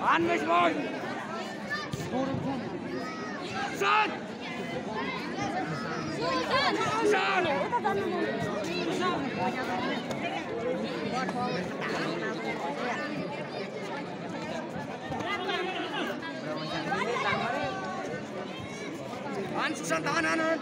安，没事吧？走。走。走。走。走。Hans ist an der anderen.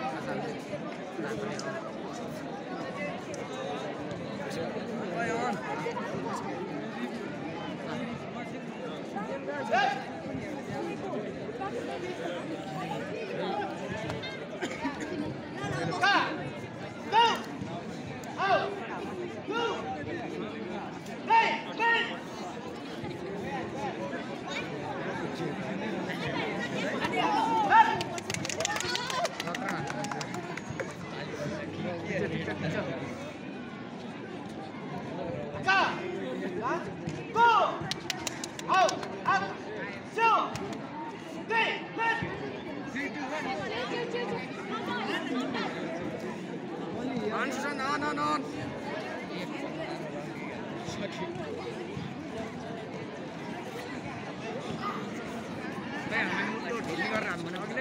on, on, on. Man, I'm not going to run.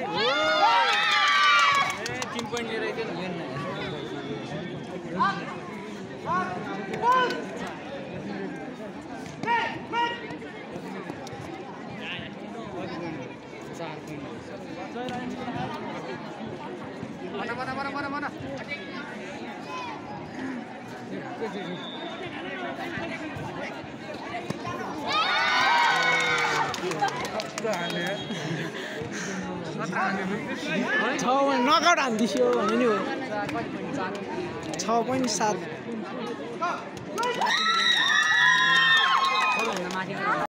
छ knockout हानिदियो भने नि हो। छ पोइन्ट सात।